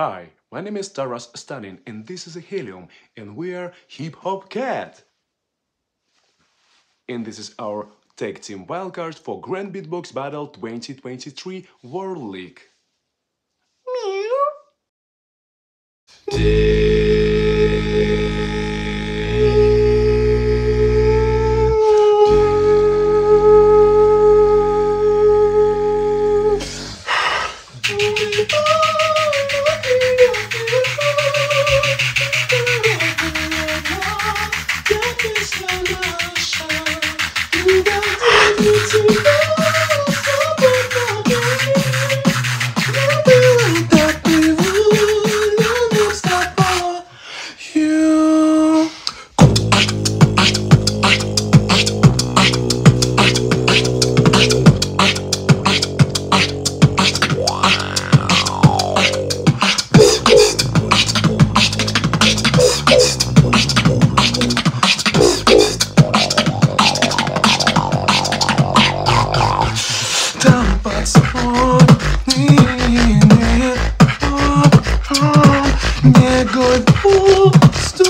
Hi, my name is Taras Stanin and this is Helium and we are Hip Hop Cat. And this is our tag team wildcard for Grand Beatbox Battle 2023 World League. Tampak Niego po prostu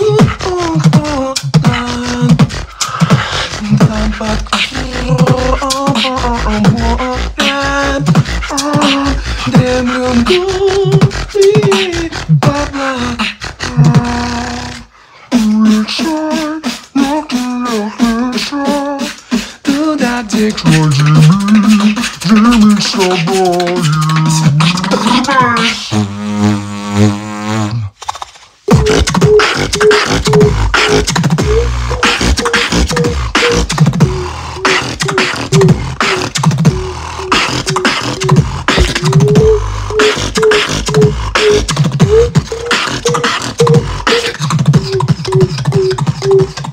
kocham Remix Roger Remix Thank